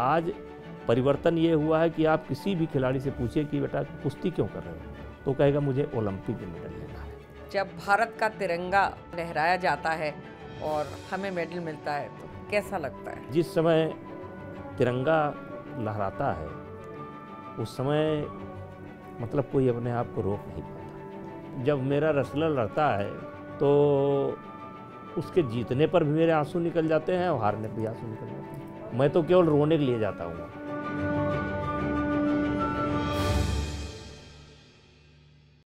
आज परिवर्तन ये हुआ है कि आप किसी भी खिलाड़ी से पूछिए कि बेटा कुश्ती क्यों कर रहे हो? तो कहेगा मुझे ओलंपिक में मेडल लेना है। जब भारत का तिरंगा लहराया जाता है और हमें मेडल मिलता है तो कैसा लगता है? जिस समय तिरंगा लहराता है उस समय मतलब कोई अपने आप को रोक नहीं पाता। जब मेरा रेसलर लड़ता है तो उसके जीतने पर भी मेरे आँसू निकल जाते हैं और हारने पर भी आँसू निकल जाते हैं। मैं तो केवल रोने के लिए जाता हूँ।